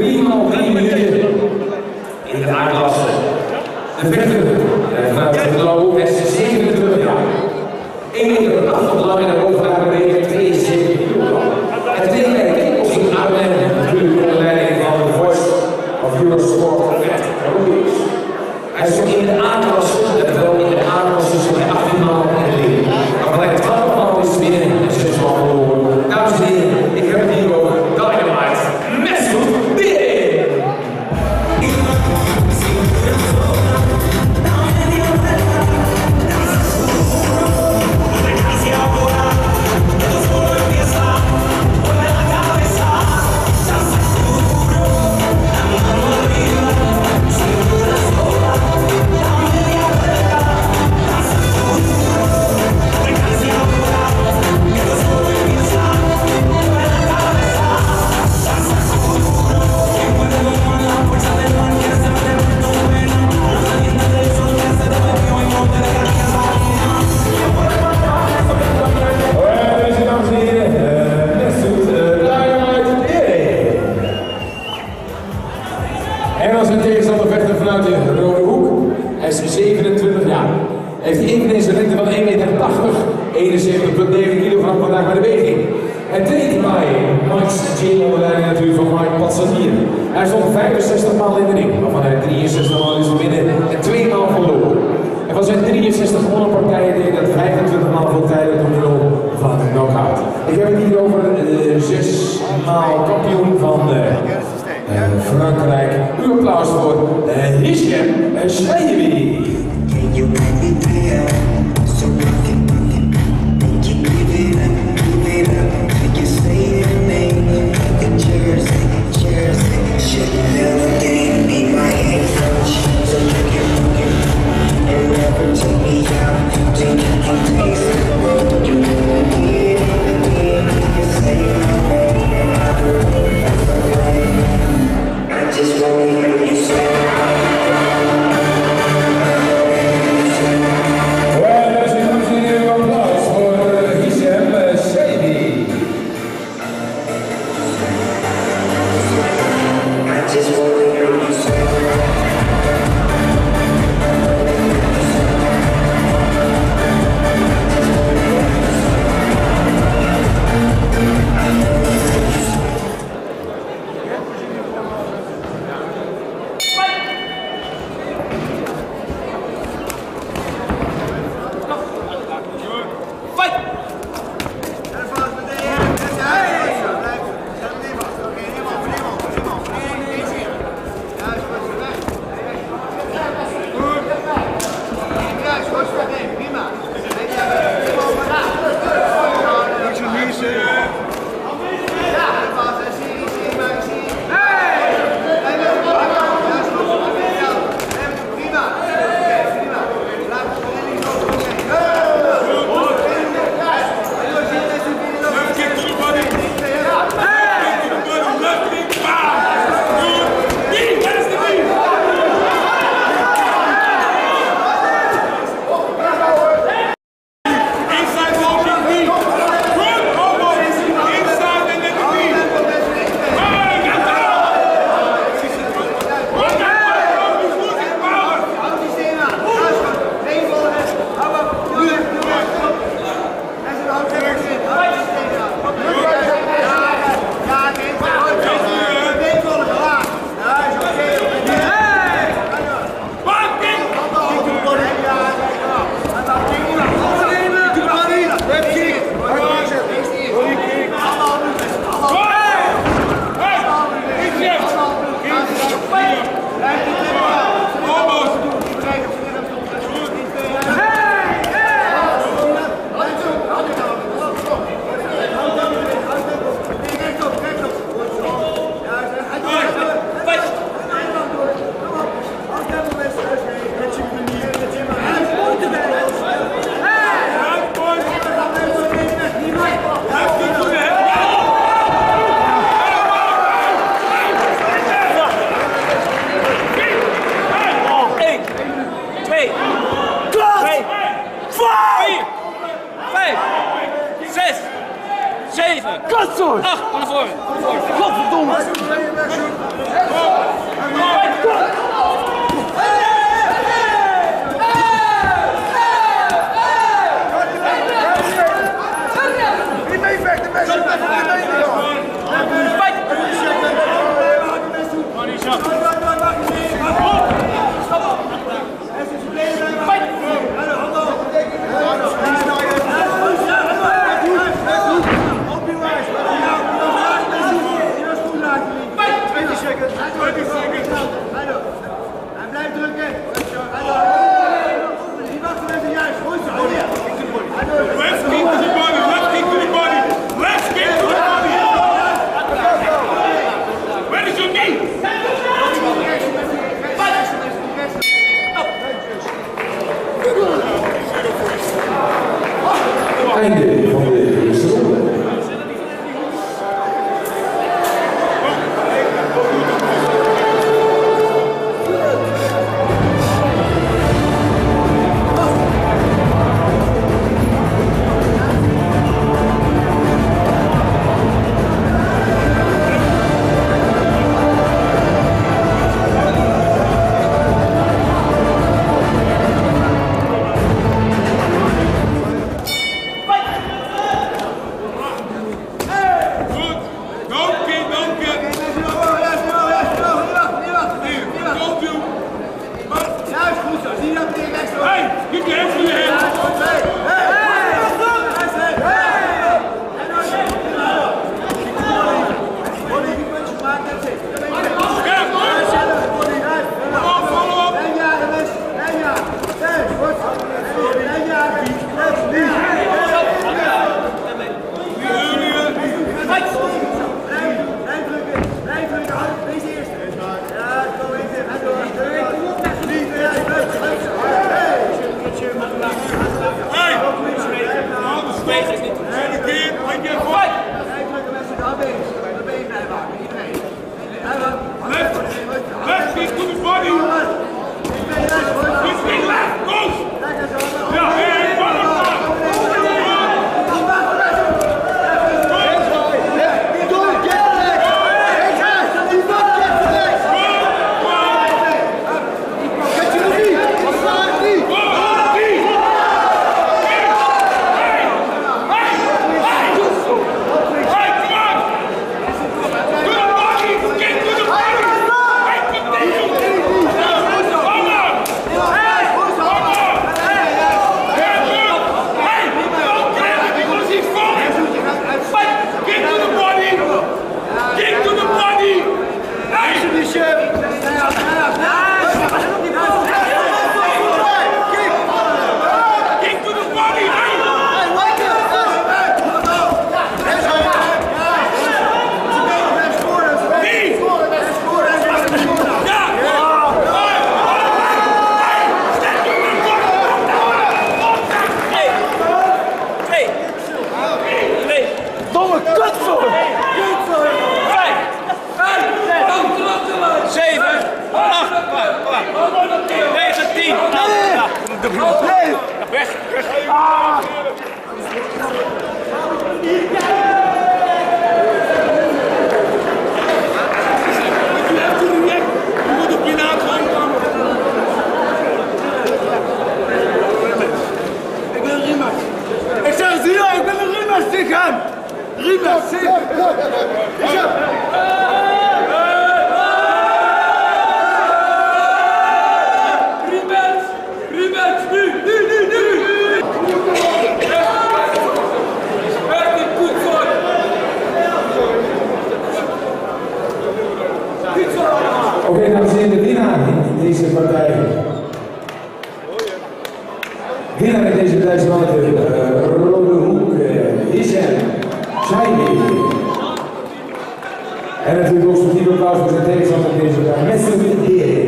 Driemaal drie minuten in de aardklasse. De vechter vanuit het blauw is 27 jaar. 1 meter 80 lang en een overdragen wegen 72 kilogram. Het tweede bij de kickboxing Arnhem, natuurlijk onder leiding van de Voice of Eurosport Hij stond 65 maal in de ring, waarvan hij 63 maal is winnen en 2 maal verloren. En van zijn 63 gewonnen partijen deed dat 25 maal voor tijden door middel van een knockout. Ik heb het hier over de 6 maal kampioen van eh, eh, Frankrijk. Uw applaus voor uh, 7. Kutzooi. 8. Kom naar voren. Godverdomme. Ribam Ribam, c'est... Oké, dan dames de winnaar in deze partij. Winnaar in deze partij is wel because the things the day. I miss it here.